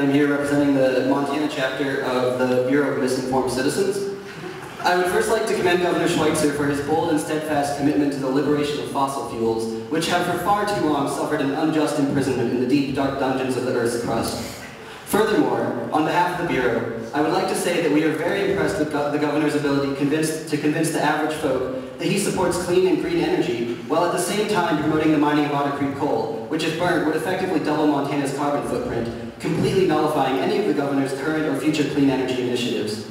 I'm here representing the Montana chapter of the Bureau of Misinformed Citizens. I would first like to commend Governor Schweitzer for his bold and steadfast commitment to the liberation of fossil fuels, which have for far too long suffered an unjust imprisonment in the deep, dark dungeons of the Earth's crust. Furthermore, on behalf of the Bureau, I would like to say that we are very impressed with the Governor's ability to convince the average folk that he supports clean and green energy, while at the same time promoting the mining of Otter Creek coal, which if burned would effectively double Montana's carbon footprint, completely nullifying any of the Governor's current or future clean energy initiatives.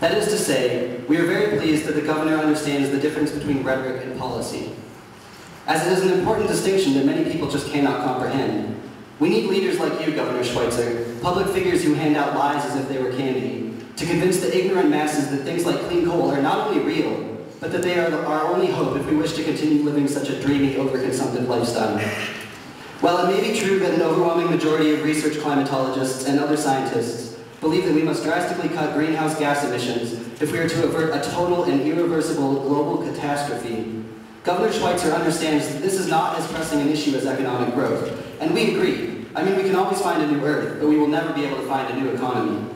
That is to say, we are very pleased that the Governor understands the difference between rhetoric and policy. As it is an important distinction that many people just cannot comprehend, we need leaders like you, Governor Schweitzer, public figures who hand out lies as if they were candy, to convince the ignorant masses that things like clean coal are not only real, but that they are our only hope if we wish to continue living such a dreamy, overconsumptive lifestyle. While it may be true that an overwhelming majority of research climatologists and other scientists believe that we must drastically cut greenhouse gas emissions if we are to avert a total and irreversible global catastrophe, Governor Schweitzer understands that this is not as pressing an issue as economic growth, and we agree. I mean, we can always find a new Earth, but we will never be able to find a new economy.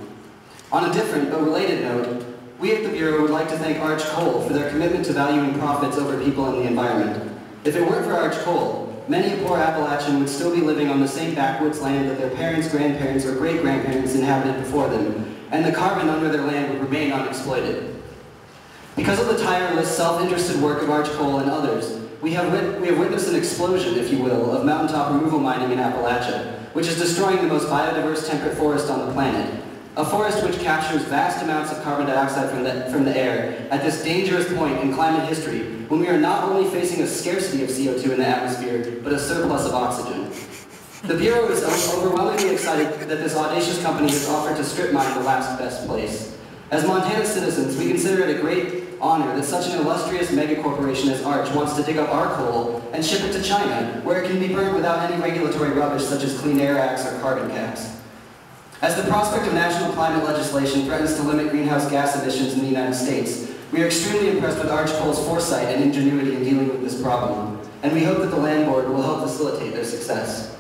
On a different but related note, we at the Bureau would like to thank Arch Coal for their commitment to valuing profits over people and the environment. If it weren't for Arch Coal, many a poor Appalachian would still be living on the same backwoods land that their parents, grandparents, or great-grandparents inhabited before them, and the carbon under their land would remain unexploited. Because of the tireless, self-interested work of Arch Coal and others, we have, we have witnessed an explosion, if you will, of mountaintop removal mining in Appalachia, which is destroying the most biodiverse temperate forest on the planet. A forest which captures vast amounts of carbon dioxide from the, from the air at this dangerous point in climate history when we are not only facing a scarcity of CO2 in the atmosphere, but a surplus of oxygen. The Bureau is overwhelmingly excited that this audacious company has offered to strip mine the last best place. As Montana citizens, we consider it a great honor that such an illustrious megacorporation as Arch wants to dig up our coal and ship it to China, where it can be burned without any regulatory rubbish such as Clean Air Acts or carbon caps. As the prospect of national climate legislation threatens to limit greenhouse gas emissions in the United States, we are extremely impressed with Arch foresight and ingenuity in dealing with this problem, and we hope that the Land Board will help facilitate their success.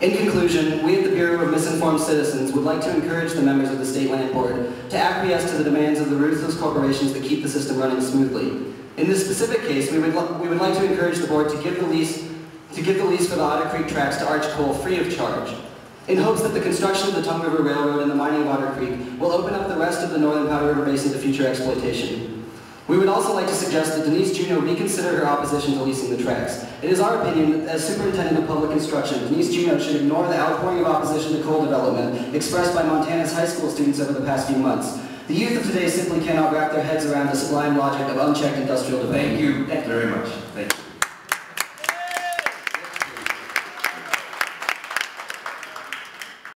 In conclusion, we at the Bureau of Misinformed Citizens would like to encourage the members of the State Land Board to acquiesce to the demands of the ruthless corporations that keep the system running smoothly. In this specific case, we would, we would like to encourage the board to give the lease to give the lease for the Otter Creek tracts to Arch Coal free of charge, in hopes that the construction of the Tongue River Railroad and the mining of Creek will open up the rest of the northern Powder River Basin to future exploitation. We would also like to suggest that Denise Juneau reconsider her opposition to leasing the tracts. It is our opinion that as Superintendent of Public Instruction, Denise Juneau should ignore the outpouring of opposition to coal development expressed by Montana's high school students over the past few months. The youth of today simply cannot wrap their heads around the sublime logic of unchecked industrial development. Thank you very much. Thank you.